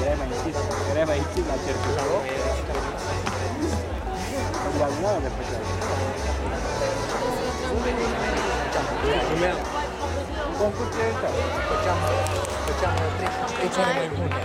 Greba inciso, greba inciso, certo? wow, napata. Facciamo, facciamo tre, tre cerimonie.